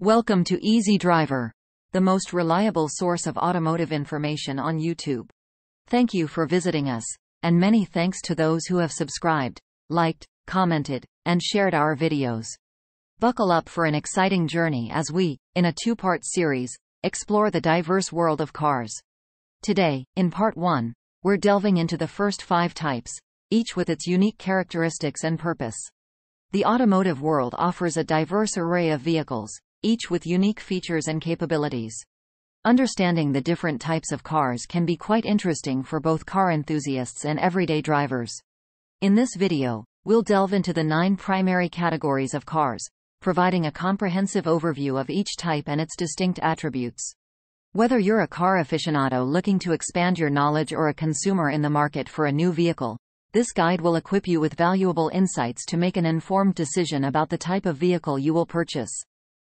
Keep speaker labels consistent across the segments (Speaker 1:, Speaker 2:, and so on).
Speaker 1: Welcome to Easy Driver, the most reliable source of automotive information on YouTube. Thank you for visiting us, and many thanks to those who have subscribed, liked, commented, and shared our videos. Buckle up for an exciting journey as we, in a two-part series, explore the diverse world of cars. Today, in part 1, we're delving into the first five types, each with its unique characteristics and purpose. The automotive world offers a diverse array of vehicles, each with unique features and capabilities. Understanding the different types of cars can be quite interesting for both car enthusiasts and everyday drivers. In this video, we'll delve into the nine primary categories of cars, providing a comprehensive overview of each type and its distinct attributes. Whether you're a car aficionado looking to expand your knowledge or a consumer in the market for a new vehicle, this guide will equip you with valuable insights to make an informed decision about the type of vehicle you will purchase.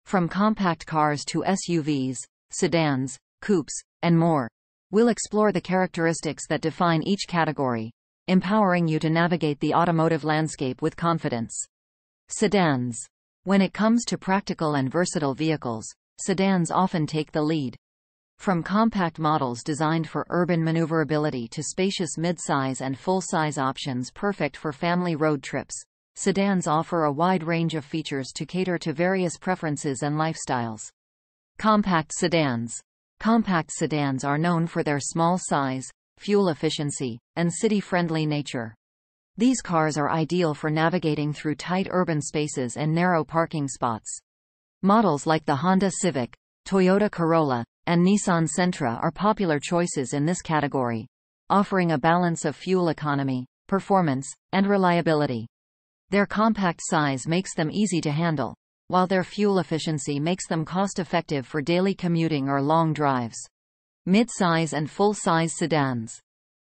Speaker 1: From compact cars to SUVs, sedans, coupes, and more. We'll explore the characteristics that define each category, empowering you to navigate the automotive landscape with confidence. Sedans. When it comes to practical and versatile vehicles, sedans often take the lead. From compact models designed for urban maneuverability to spacious midsize and full-size options perfect for family road trips, sedans offer a wide range of features to cater to various preferences and lifestyles. Compact sedans. Compact sedans are known for their small size, fuel efficiency, and city-friendly nature. These cars are ideal for navigating through tight urban spaces and narrow parking spots. Models like the Honda Civic, Toyota Corolla, and Nissan Sentra are popular choices in this category, offering a balance of fuel economy, performance, and reliability. Their compact size makes them easy to handle, while their fuel efficiency makes them cost-effective for daily commuting or long drives. Mid-size and full-size sedans.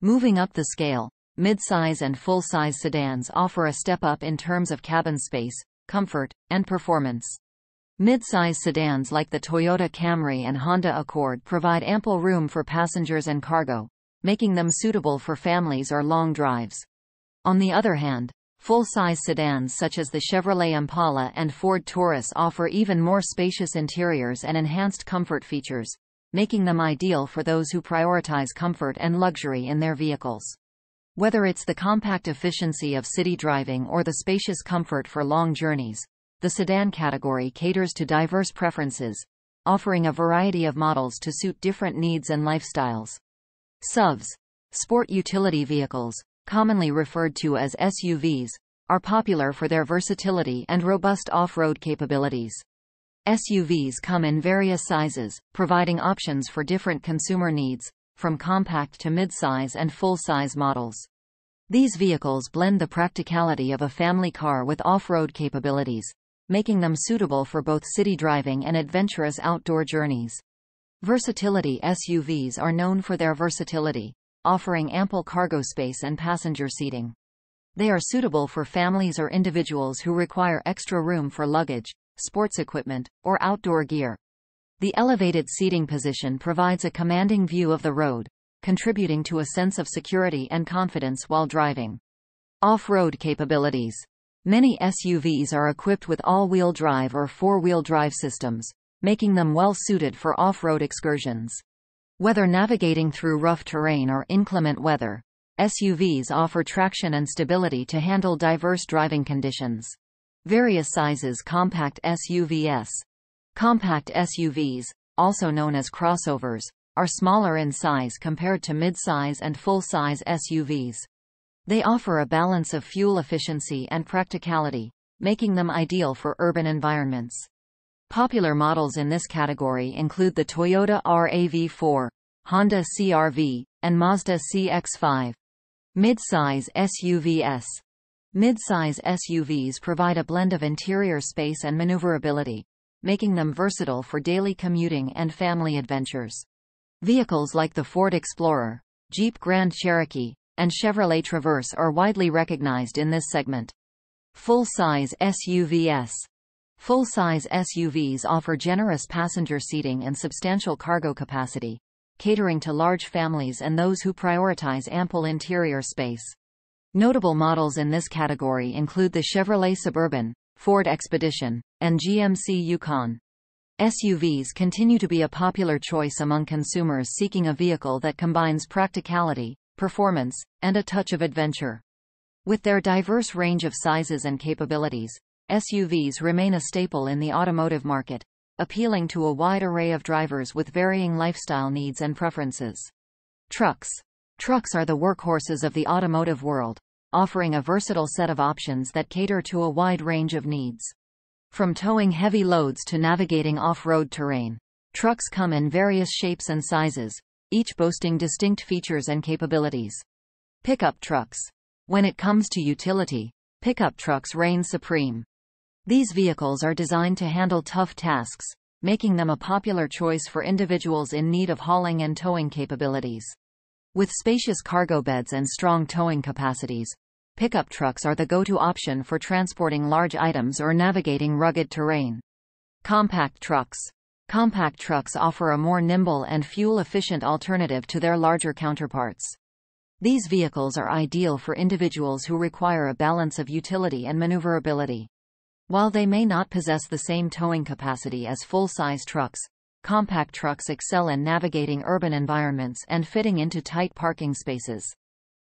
Speaker 1: Moving up the scale, mid-size and full-size sedans offer a step up in terms of cabin space, comfort, and performance. Mid-size sedans like the Toyota Camry and Honda Accord provide ample room for passengers and cargo, making them suitable for families or long drives. On the other hand, Full-size sedans such as the Chevrolet Impala and Ford Taurus offer even more spacious interiors and enhanced comfort features, making them ideal for those who prioritize comfort and luxury in their vehicles. Whether it's the compact efficiency of city driving or the spacious comfort for long journeys, the sedan category caters to diverse preferences, offering a variety of models to suit different needs and lifestyles. SUVs, sport utility vehicles, commonly referred to as SUVs, are popular for their versatility and robust off-road capabilities. SUVs come in various sizes, providing options for different consumer needs, from compact to midsize and full-size models. These vehicles blend the practicality of a family car with off-road capabilities, making them suitable for both city driving and adventurous outdoor journeys. Versatility SUVs are known for their versatility, offering ample cargo space and passenger seating. They are suitable for families or individuals who require extra room for luggage, sports equipment, or outdoor gear. The elevated seating position provides a commanding view of the road, contributing to a sense of security and confidence while driving. Off-road capabilities. Many SUVs are equipped with all-wheel drive or four-wheel drive systems, making them well suited for off-road excursions. Whether navigating through rough terrain or inclement weather, SUVs offer traction and stability to handle diverse driving conditions. Various sizes compact SUVs. Compact SUVs, also known as crossovers, are smaller in size compared to mid-size and full-size SUVs. They offer a balance of fuel efficiency and practicality, making them ideal for urban environments. Popular models in this category include the Toyota RAV4, Honda CRV, and Mazda CX-5. Mid-size SUVs. Mid-size SUVs provide a blend of interior space and maneuverability, making them versatile for daily commuting and family adventures. Vehicles like the Ford Explorer, Jeep Grand Cherokee, and Chevrolet Traverse are widely recognized in this segment. Full-size SUVs Full-size SUVs offer generous passenger seating and substantial cargo capacity, catering to large families and those who prioritize ample interior space. Notable models in this category include the Chevrolet Suburban, Ford Expedition, and GMC Yukon. SUVs continue to be a popular choice among consumers seeking a vehicle that combines practicality, performance, and a touch of adventure. With their diverse range of sizes and capabilities, SUVs remain a staple in the automotive market, appealing to a wide array of drivers with varying lifestyle needs and preferences. Trucks. Trucks are the workhorses of the automotive world, offering a versatile set of options that cater to a wide range of needs. From towing heavy loads to navigating off-road terrain, trucks come in various shapes and sizes, each boasting distinct features and capabilities. Pickup trucks. When it comes to utility, pickup trucks reign supreme. These vehicles are designed to handle tough tasks, making them a popular choice for individuals in need of hauling and towing capabilities. With spacious cargo beds and strong towing capacities, pickup trucks are the go-to option for transporting large items or navigating rugged terrain. Compact trucks. Compact trucks offer a more nimble and fuel-efficient alternative to their larger counterparts. These vehicles are ideal for individuals who require a balance of utility and maneuverability. While they may not possess the same towing capacity as full-size trucks, compact trucks excel in navigating urban environments and fitting into tight parking spaces.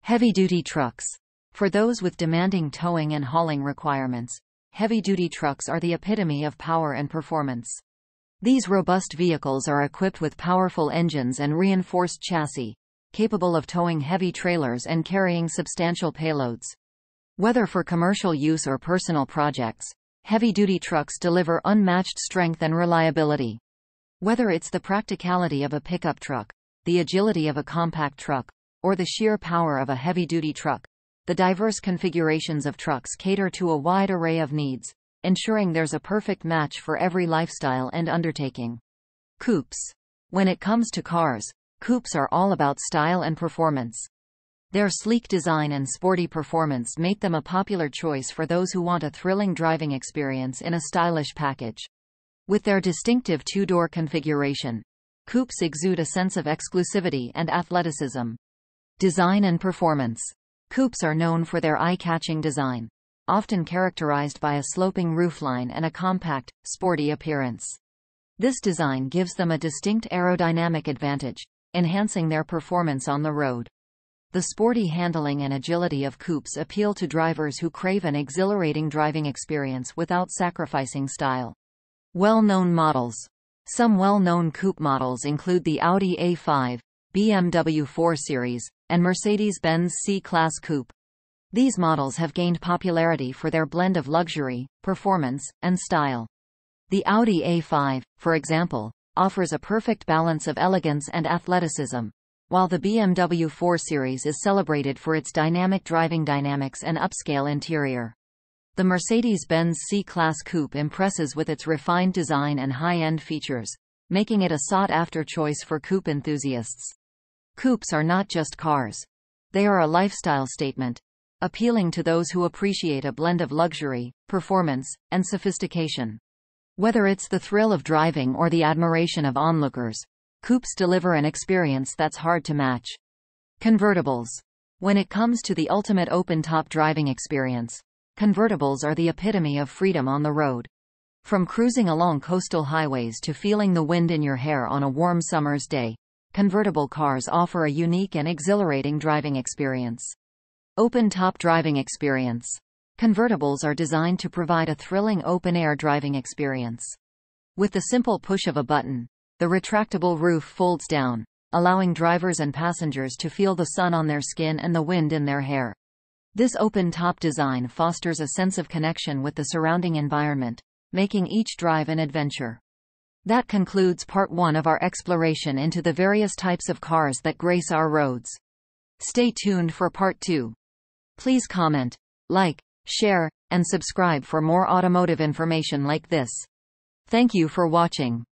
Speaker 1: Heavy-duty trucks. For those with demanding towing and hauling requirements, heavy-duty trucks are the epitome of power and performance. These robust vehicles are equipped with powerful engines and reinforced chassis, capable of towing heavy trailers and carrying substantial payloads. Whether for commercial use or personal projects, heavy-duty trucks deliver unmatched strength and reliability. Whether it's the practicality of a pickup truck, the agility of a compact truck, or the sheer power of a heavy-duty truck, the diverse configurations of trucks cater to a wide array of needs, ensuring there's a perfect match for every lifestyle and undertaking. Coupes. When it comes to cars, coupes are all about style and performance. Their sleek design and sporty performance make them a popular choice for those who want a thrilling driving experience in a stylish package. With their distinctive two-door configuration, coupes exude a sense of exclusivity and athleticism. Design and performance. Coupes are known for their eye-catching design, often characterized by a sloping roofline and a compact, sporty appearance. This design gives them a distinct aerodynamic advantage, enhancing their performance on the road. The sporty handling and agility of coupes appeal to drivers who crave an exhilarating driving experience without sacrificing style. Well-known models. Some well-known coupe models include the Audi A5, BMW 4 Series, and Mercedes-Benz C-Class Coupe. These models have gained popularity for their blend of luxury, performance, and style. The Audi A5, for example, offers a perfect balance of elegance and athleticism, while the BMW 4 Series is celebrated for its dynamic driving dynamics and upscale interior. The Mercedes-Benz C-Class Coupe impresses with its refined design and high-end features, making it a sought-after choice for coupe enthusiasts. Coupes are not just cars. They are a lifestyle statement, appealing to those who appreciate a blend of luxury, performance, and sophistication. Whether it's the thrill of driving or the admiration of onlookers, Coupes deliver an experience that's hard to match. Convertibles. When it comes to the ultimate open-top driving experience, convertibles are the epitome of freedom on the road. From cruising along coastal highways to feeling the wind in your hair on a warm summer's day, convertible cars offer a unique and exhilarating driving experience. Open-top driving experience. Convertibles are designed to provide a thrilling open-air driving experience. With the simple push of a button, the retractable roof folds down, allowing drivers and passengers to feel the sun on their skin and the wind in their hair. This open-top design fosters a sense of connection with the surrounding environment, making each drive an adventure. That concludes part one of our exploration into the various types of cars that grace our roads. Stay tuned for part two. Please comment, like, share, and subscribe for more automotive information like this. Thank you for watching.